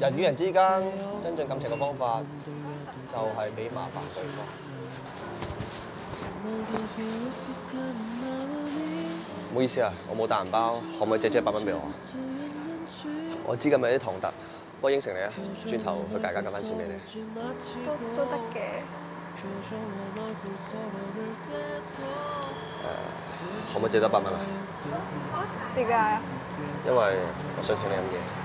人與人之間增進感情嘅方法，就係俾麻煩對方。唔好意思啊，我冇帶銀包，可唔可以借借一百蚊俾我啊？我知今日有啲唐突，不過應承你啊，轉頭去大家揀翻錢俾你。都都得嘅。可唔可以借多一百蚊啊？點解啊？因為我想請你飲嘢。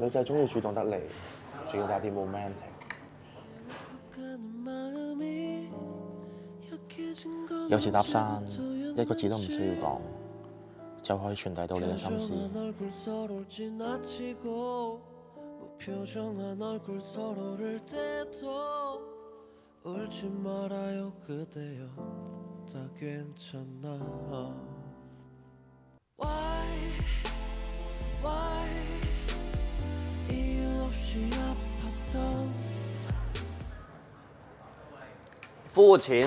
女仔中意主動得嚟，仲要帶啲 romantic。有時搭山，一個字都唔需要講，就可以傳遞到你嘅心思。膚淺，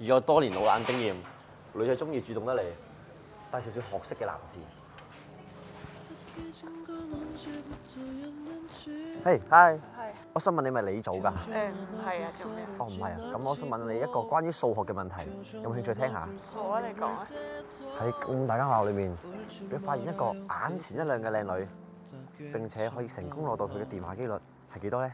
而有多年老眼經驗，女仔中意主動得嚟，帶少少學識嘅男士。嘿，hi，係。我想問你咪你組㗎？誒唔係啊，做咩？哦，唔係啊，咁我想問你一個關於數學嘅問題，有冇興趣聽下？好啊，你講啊。喺咁大間學校裏面，你發現一個眼前一亮嘅靚女，並且可以成功攞到佢嘅電話機率係幾多咧？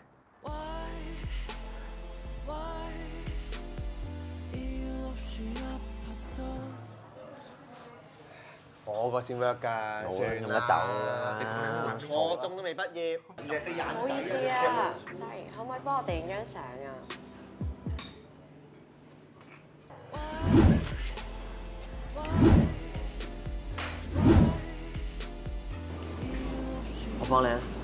我個先 work 㗎，算用得走啦初中都未畢業，唔好意思啊，sorry，可唔可以幫我哋影張相啊？我幫你啊！